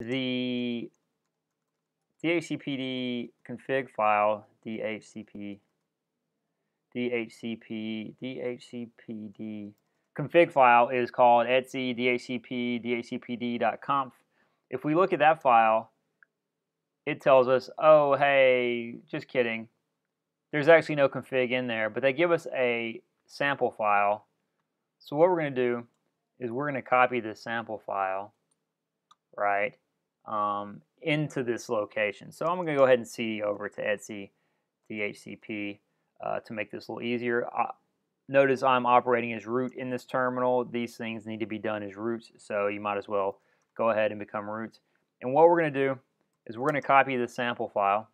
the DHCPD config file, DHCP, DHCP, DHCPD config file is called etc dhcp dhcpd.conf. If we look at that file, it tells us, oh, hey, just kidding. There's actually no config in there, but they give us a sample file. So what we're going to do is we're going to copy this sample file, right, um, into this location. So I'm going to go ahead and cd over to etc dhcp uh, to make this a little easier. Uh, notice I'm operating as root in this terminal. These things need to be done as roots, so you might as well go ahead and become roots. And what we're going to do is we're going to copy the sample file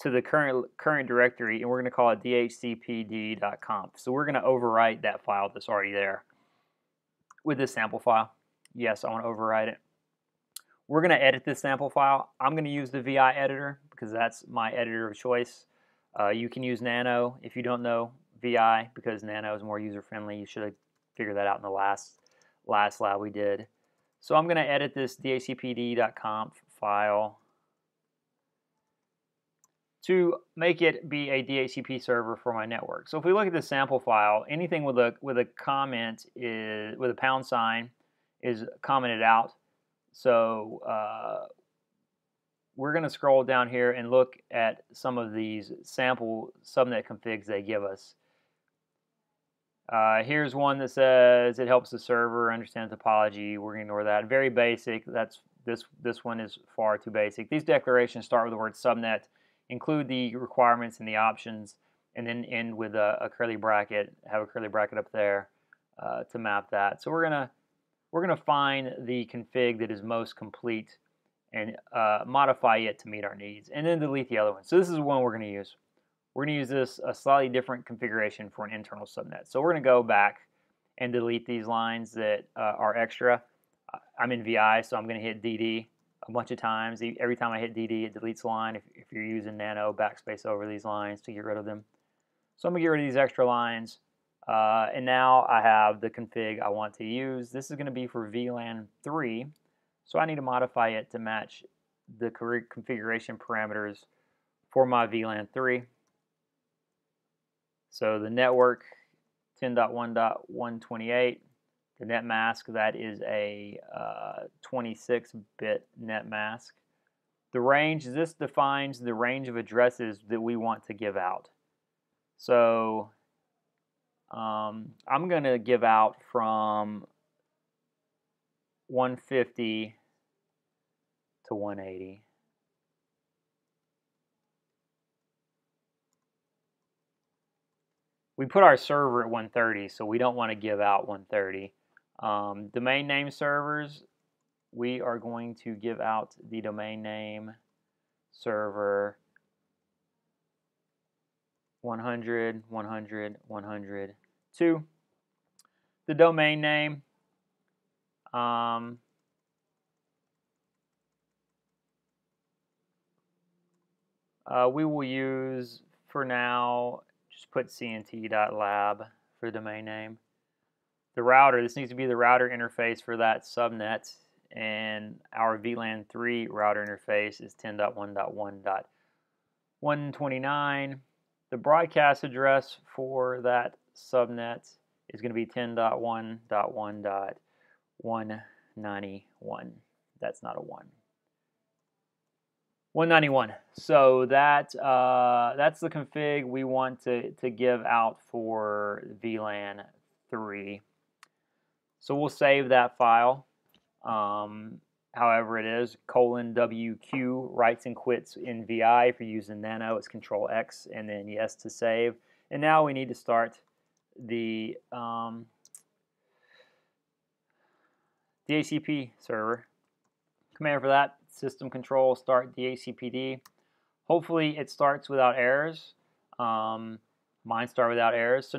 to the current current directory and we're going to call it dhcpd.conf. So we're going to overwrite that file that's already there with this sample file. Yes, I want to overwrite it. We're going to edit this sample file. I'm going to use the VI editor because that's my editor of choice. Uh, you can use Nano if you don't know VI because Nano is more user friendly. You should have figured that out in the last last lab we did. So I'm going to edit this dhcpd.conf file to make it be a DHCP server for my network. So if we look at the sample file, anything with a with a comment is with a pound sign is commented out. So uh, we're going to scroll down here and look at some of these sample subnet configs they give us. Uh, here's one that says it helps the server understand topology. We're going to ignore that. Very basic. That's this this one is far too basic. These declarations start with the word subnet, include the requirements and the options, and then end with a, a curly bracket. Have a curly bracket up there uh, to map that. So we're gonna we're gonna find the config that is most complete and uh, modify it to meet our needs, and then delete the other one. So this is one we're going to use. We're to use this a slightly different configuration for an internal subnet. So we're going to go back and delete these lines that uh, are extra. I'm in VI, so I'm going to hit DD a bunch of times. Every time I hit DD, it deletes line. If, if you're using Nano, backspace over these lines to get rid of them. So I'm to get rid of these extra lines. Uh, and now I have the config I want to use. This is going to be for VLAN 3. So I need to modify it to match the configuration parameters for my VLAN 3. So the network 10.1.128, the net mask, that is a 26-bit uh, net mask. The range, this defines the range of addresses that we want to give out. So um, I'm going to give out from 150 to 180. We put our server at 130, so we don't want to give out 130. Um, domain name servers, we are going to give out the domain name server 100, 100, 100, 2. The domain name, um, Uh, we will use, for now, just put cnt.lab for the domain name. The router, this needs to be the router interface for that subnet, and our VLAN 3 router interface is 10.1.1.129. The broadcast address for that subnet is going to be 10.1.1.191. That's not a 1. 191. So that uh, that's the config we want to, to give out for VLAN 3. So we'll save that file. Um, however it is, colon WQ writes and quits in VI. If you're using Nano, it's Control X and then yes to save. And now we need to start the um, DHCP server. Command for that system control start DHCPD. Hopefully it starts without errors. Um, mine start without errors. So